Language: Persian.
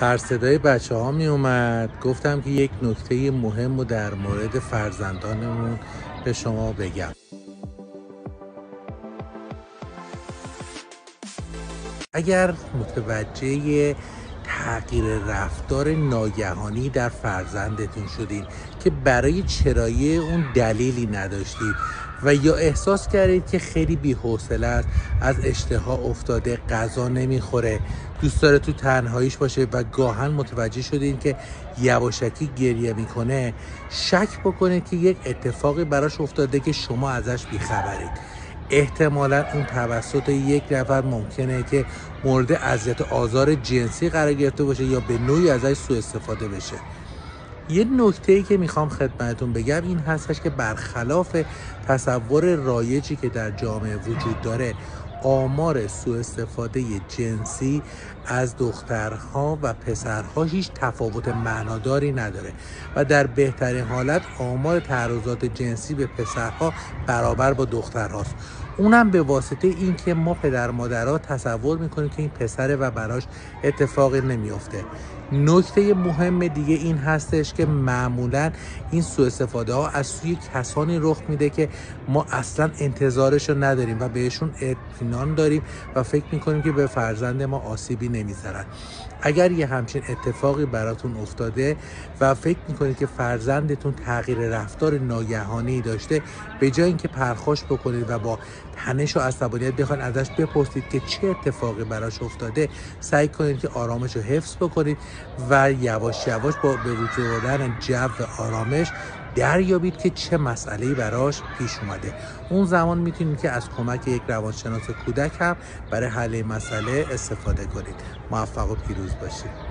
سرصدای بچه ها می اومد گفتم که یک نکته مهم رو در مورد فرزندانمون به شما بگم. اگر متوجه تغییر رفتار ناگهانی در فرزندتون شدین که برای چرایی اون دلیلی نداشتید و یا احساس کردید که خیلی بی‌حوصله است از اشتها افتاده غذا نمی‌خوره دوست داره تو تنهاییش باشه و گاهن متوجه شدین که یواشکی گریه می‌کنه شک بکنید که یک اتفاقی براش افتاده که شما ازش بیخبرید. احتمالا اون توسط یک نفر ممکنه که مورد اذیت آزار جنسی قرار گرفته باشه یا به نوعی ازش سوء استفاده بشه. یه نکته ای که می‌خوام خدمتون بگم این هستش که برخلاف تصور رایجی که در جامعه وجود داره آمار سوء استفاده جنسی از دخترها و پسرها هیچ تفاوت معناداری نداره و در بهترین حالت آمار تعرضات جنسی به پسرها برابر با دخترهاست. اونم به واسطه اینکه ما پدر مادرها تصور می‌کنیم که این پسره و براش اتفاقی نمیافته. نکته مهم دیگه این هستش که معمولا این سوء استفاده ها از سوی کسانی رخ میده که ما اصلا انتظارش رو نداریم و بهشون اطمینان داریم و فکر می‌کنیم که به فرزند ما آسیبی نمی‌ذارن اگر یه همچین اتفاقی براتون افتاده و فکر می‌کنید که فرزندتون تغییر رفتار ناگهانی داشته به جای اینکه پرخاش بکنید و با تنش و عصبانیت بخواید ازش بپرسید که چه اتفاقی براش افتاده سعی کنید که آرامش رو حفظ بکنید و یواش یواش با به وجود آوردن جو آرامش دریابید که چه مسئله براش پیش اومده. اون زمان می‌تونید که از کمک یک روانشناس کودک هم برای حل مسئله استفاده کنید. موفق و پیروز باشید.